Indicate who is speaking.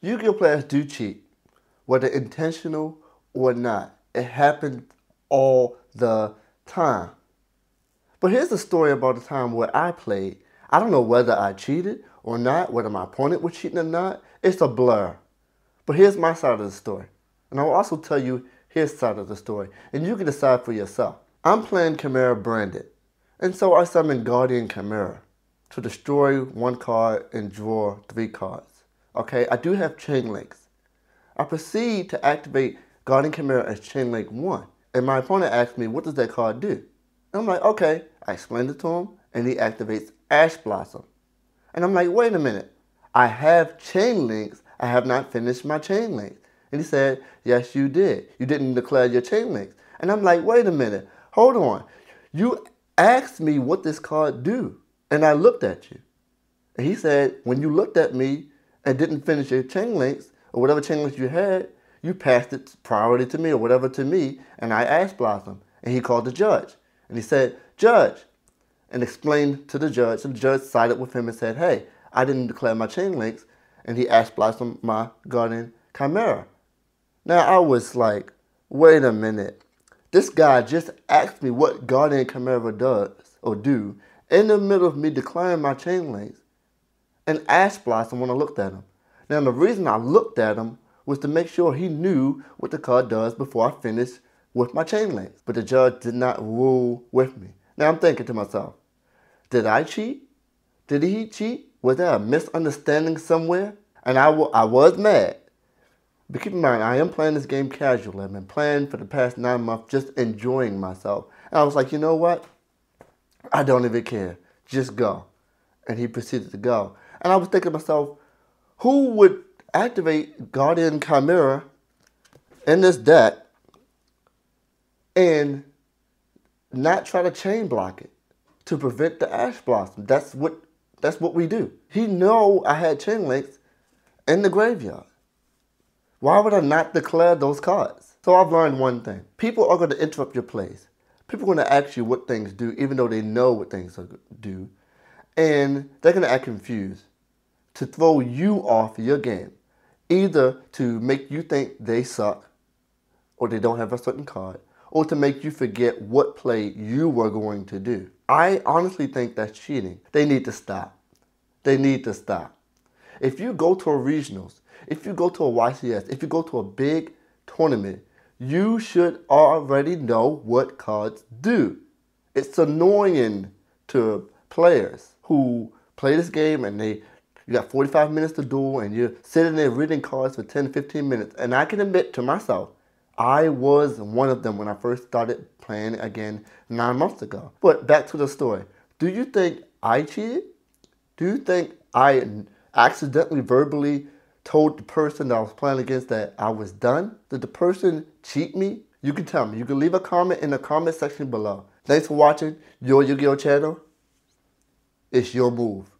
Speaker 1: Yu-Gi-Oh players do cheat, whether intentional or not. It happens all the time. But here's the story about the time where I played. I don't know whether I cheated or not, whether my opponent was cheating or not. It's a blur. But here's my side of the story. And I will also tell you his side of the story. And you can decide for yourself. I'm playing Chimera Branded. And so I summon Guardian Chimera to destroy one card and draw three cards. Okay, I do have chain links. I proceed to activate Guardian Chimera as chain link 1. And my opponent asks me, what does that card do? And I'm like, okay. I explain it to him, and he activates Ash Blossom. And I'm like, wait a minute. I have chain links. I have not finished my chain links. And he said, yes, you did. You didn't declare your chain links. And I'm like, wait a minute. Hold on. You asked me what this card do. And I looked at you. And he said, when you looked at me and didn't finish your chain links, or whatever chain links you had, you passed it priority to me or whatever to me, and I asked blossom. And he called the judge. And he said, Judge, and explained to the judge. And the judge sided with him and said, Hey, I didn't declare my chain links. And he asked blossom my guardian chimera. Now I was like, wait a minute. This guy just asked me what guardian chimera does or do in the middle of me declaring my chain links and ash blossom when I looked at him. Now the reason I looked at him was to make sure he knew what the card does before I finished with my chain links. But the judge did not rule with me. Now I'm thinking to myself, did I cheat? Did he cheat? Was there a misunderstanding somewhere? And I, I was mad. But keep in mind, I am playing this game casually. I've been playing for the past nine months, just enjoying myself. And I was like, you know what? I don't even care. Just go. And he proceeded to go. And I was thinking to myself, who would activate Guardian Chimera in this deck and not try to chain block it to prevent the ash blossom. That's what that's what we do. He know I had chain links in the graveyard. Why would I not declare those cards? So I've learned one thing. People are going to interrupt your plays. People are going to ask you what things do, even though they know what things do. And they're going to act confused to throw you off your game either to make you think they suck or they don't have a certain card, or to make you forget what play you were going to do. I honestly think that's cheating. They need to stop. They need to stop. If you go to a regionals, if you go to a YCS, if you go to a big tournament, you should already know what cards do. It's annoying to players who play this game and they you got 45 minutes to duel and you're sitting there reading cards for 10, 15 minutes. And I can admit to myself, I was one of them when I first started playing again nine months ago. But back to the story. Do you think I cheated? Do you think I accidentally verbally told the person that I was playing against that I was done? Did the person cheat me? You can tell me. You can leave a comment in the comment section below. Thanks for watching your Yu-Gi-Oh channel. It's your move.